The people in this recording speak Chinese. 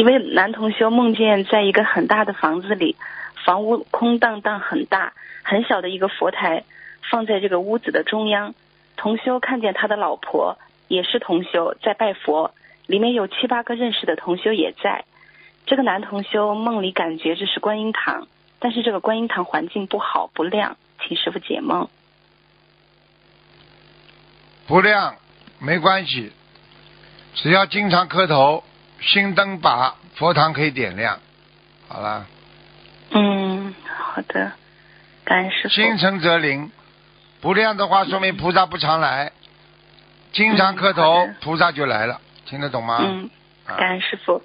一位男同修梦见在一个很大的房子里，房屋空荡荡很大，很小的一个佛台放在这个屋子的中央。同修看见他的老婆也是同修在拜佛，里面有七八个认识的同修也在。这个男同修梦里感觉这是观音堂，但是这个观音堂环境不好不亮，请师傅解梦。不亮没关系，只要经常磕头，心灯把佛堂可以点亮。好了，嗯，好的，感恩师傅。心诚则灵，不亮的话说明菩萨不常来，经常磕头嗯菩萨就来了，听得懂吗？嗯，啊感恩师傅。